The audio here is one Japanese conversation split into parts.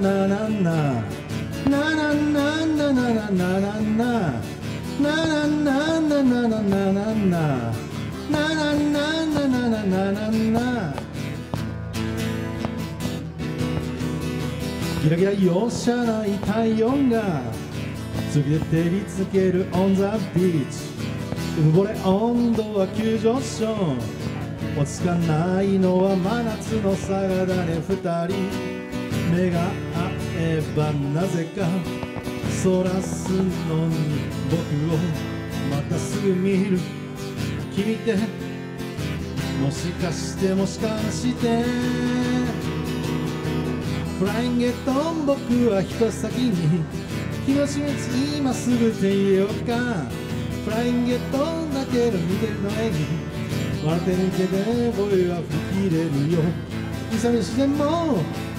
なな。なななななななな。なななななななななな。なななななななななな。ギラギラ容赦ない体温が。次で照りつけるオンザビーチ。うぼれ温度は急上昇。落ち着かないのは真夏の差がだね二人。目が合えばなぜかそらすのに僕をまたすぐ見る君ってもしかしてもしかしてフライングゲットン僕は一先に。気の締めつ今すぐって言ようか。フライングゲットンだけど見てるの絵に笑って抜けて僕は吹き入れるよ。勇みでも。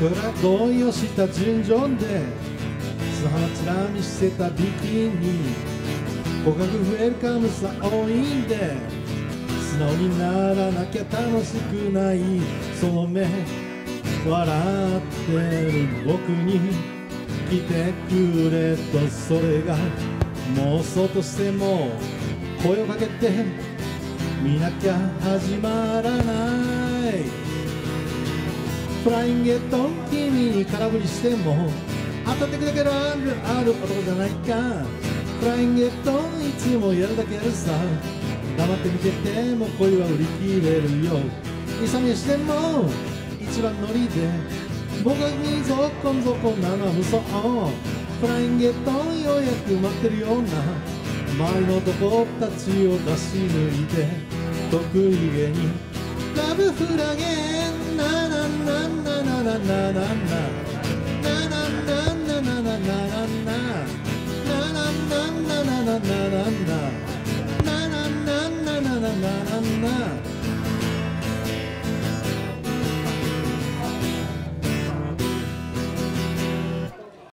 恋をした順序で素肌チラ見してたビキニ告白ウェルカムさ多い。んで素直にならなきゃ楽しくない。その目笑ってる僕に来てくれとそれが妄想としても声をかけて見なきゃ始まらない。フライングゲット君に空振りしても当たってくれるあるある男じゃないか。フライングゲットいつもやるだけやるさ。黙って見てても恋は売り切れるよ。勇みしても一番乗りで僕はにぞこんぞこなの嘘。フライングゲットようやく待ってるような周りの男たちを出し抜いて得意げにラブフラゲン。なななななななな